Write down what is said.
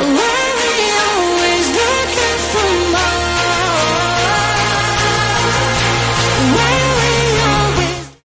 Ooh.